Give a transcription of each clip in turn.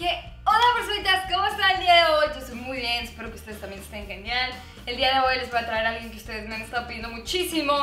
Hola personitas, ¿cómo están el día de hoy? Yo estoy muy bien, espero que ustedes también estén genial. El día de hoy les voy a traer a alguien que ustedes me han estado pidiendo muchísimo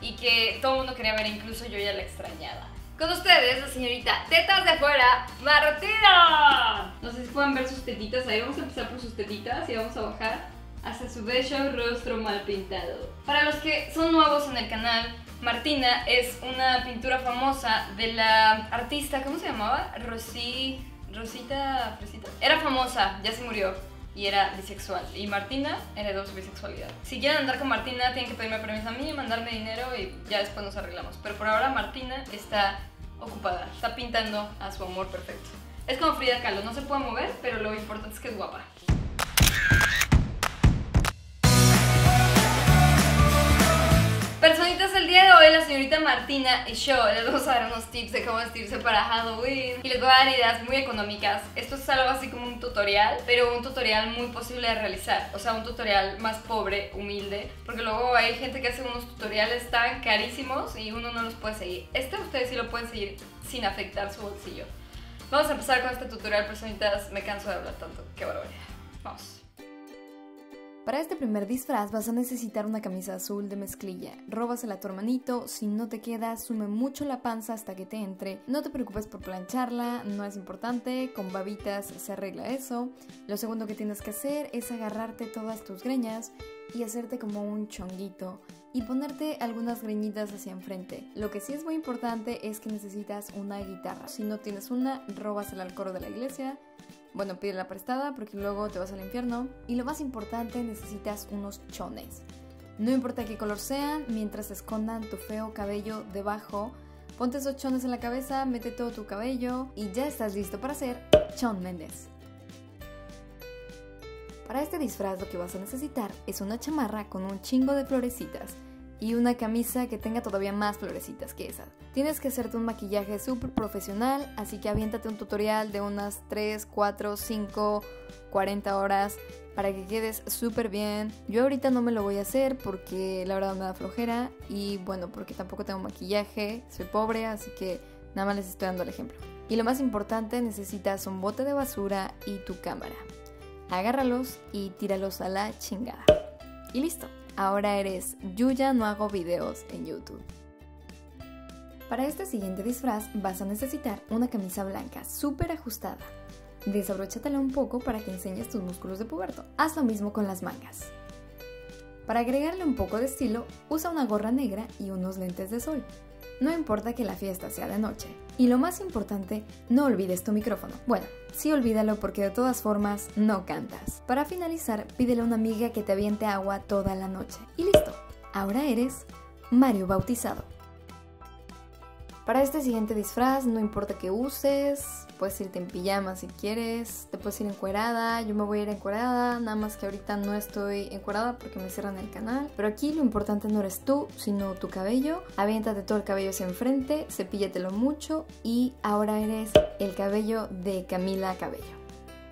y que todo el mundo quería ver, incluso yo ya la extrañaba. Con ustedes, la señorita Tetas de Afuera, Martina. No sé si pueden ver sus tetitas ahí, vamos a empezar por sus tetitas y vamos a bajar hasta su bello rostro mal pintado. Para los que son nuevos en el canal, Martina es una pintura famosa de la artista, ¿cómo se llamaba? Rosy... Rosita Fresita. Era famosa, ya se murió y era bisexual. Y Martina heredó su bisexualidad. Si quieren andar con Martina, tienen que pedirme permiso a mí, mandarme dinero y ya después nos arreglamos. Pero por ahora Martina está ocupada, está pintando a su amor perfecto. Es como Frida Kahlo, no se puede mover, pero lo importante es que es guapa. Martina y yo les vamos a dar unos tips de cómo vestirse para Halloween y les voy a dar ideas muy económicas. Esto es algo así como un tutorial, pero un tutorial muy posible de realizar. O sea, un tutorial más pobre, humilde, porque luego hay gente que hace unos tutoriales tan carísimos y uno no los puede seguir. Este ustedes sí lo pueden seguir sin afectar su bolsillo. Vamos a empezar con este tutorial, personitas. Me canso de hablar tanto. Qué barbaridad. Vamos. Para este primer disfraz vas a necesitar una camisa azul de mezclilla. Róbasela a tu hermanito, si no te queda, sume mucho la panza hasta que te entre. No te preocupes por plancharla, no es importante, con babitas se arregla eso. Lo segundo que tienes que hacer es agarrarte todas tus greñas y hacerte como un chonguito y ponerte algunas greñitas hacia enfrente. Lo que sí es muy importante es que necesitas una guitarra. Si no tienes una, róbasela al coro de la iglesia bueno, la prestada porque luego te vas al infierno. Y lo más importante, necesitas unos chones. No importa qué color sean, mientras escondan tu feo cabello debajo. Ponte esos chones en la cabeza, mete todo tu cabello y ya estás listo para hacer Chon Méndez. Para este disfraz lo que vas a necesitar es una chamarra con un chingo de florecitas y una camisa que tenga todavía más florecitas que esa. Tienes que hacerte un maquillaje súper profesional, así que aviéntate un tutorial de unas 3, 4, 5, 40 horas para que quedes súper bien. Yo ahorita no me lo voy a hacer porque la verdad me da flojera y bueno, porque tampoco tengo maquillaje, soy pobre, así que nada más les estoy dando el ejemplo. Y lo más importante, necesitas un bote de basura y tu cámara. Agárralos y tíralos a la chingada. Y listo ahora eres Yuya no hago videos en YouTube. Para este siguiente disfraz vas a necesitar una camisa blanca súper ajustada. Desabróchatela un poco para que enseñes tus músculos de puberto. Haz lo mismo con las mangas. Para agregarle un poco de estilo, usa una gorra negra y unos lentes de sol. No importa que la fiesta sea de noche. Y lo más importante, no olvides tu micrófono. Bueno, sí olvídalo porque de todas formas no cantas. Para finalizar, pídele a una amiga que te aviente agua toda la noche. Y listo, ahora eres Mario bautizado. Para este siguiente disfraz, no importa que uses, puedes irte en pijama si quieres, te puedes ir encuerada, yo me voy a ir encuerada, nada más que ahorita no estoy encuerada porque me cierran el canal. Pero aquí lo importante no eres tú, sino tu cabello. Aviéntate todo el cabello hacia enfrente, cepíllatelo mucho y ahora eres el cabello de Camila Cabello.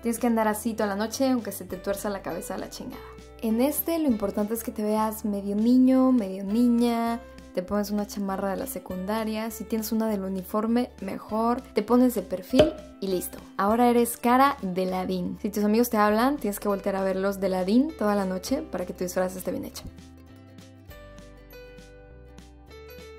Tienes que andar así toda la noche aunque se te tuerza la cabeza a la chingada. En este lo importante es que te veas medio niño, medio niña, te pones una chamarra de la secundaria, si tienes una del uniforme, mejor, te pones de perfil y listo. Ahora eres cara de ladín. Si tus amigos te hablan, tienes que voltear a verlos de ladín toda la noche para que tu disfraz esté bien hecho.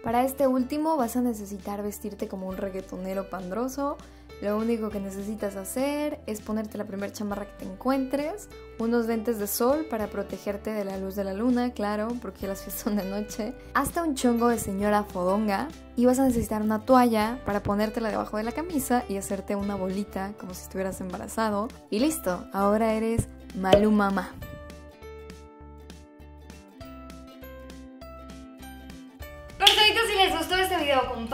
Para este último vas a necesitar vestirte como un reggaetonero pandroso, lo único que necesitas hacer es ponerte la primera chamarra que te encuentres, unos lentes de sol para protegerte de la luz de la luna, claro, porque las fiestas son de noche, hasta un chongo de señora fodonga y vas a necesitar una toalla para ponértela debajo de la camisa y hacerte una bolita como si estuvieras embarazado. Y listo, ahora eres Malu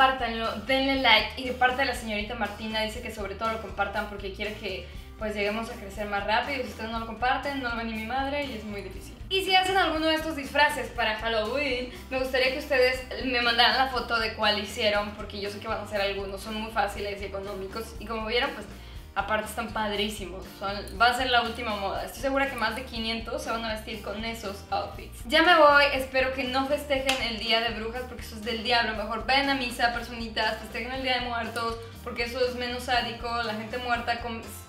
compártanlo, denle like y de parte de la señorita Martina dice que sobre todo lo compartan porque quiere que pues lleguemos a crecer más rápido. Si ustedes no lo comparten, no lo va ni mi madre y es muy difícil. Y si hacen alguno de estos disfraces para Halloween, me gustaría que ustedes me mandaran la foto de cuál hicieron porque yo sé que van a ser algunos, son muy fáciles y económicos y como vieron pues Aparte están padrísimos, va a ser la última moda. Estoy segura que más de 500 se van a vestir con esos outfits. Ya me voy, espero que no festejen el Día de Brujas porque eso es del diablo. Mejor vayan a misa, personitas, festejen el Día de Muertos porque eso es menos sádico. La gente muerta,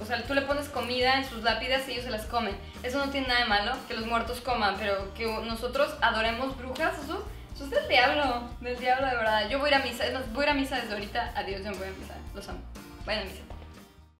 o sea, tú le pones comida en sus lápidas y ellos se las comen. Eso no tiene nada de malo, que los muertos coman, pero que nosotros adoremos brujas, eso, es del diablo, del diablo de verdad. Yo voy a ir misa, voy a a misa desde ahorita. Adiós, yo voy a misa, los amo. Vayan a misa.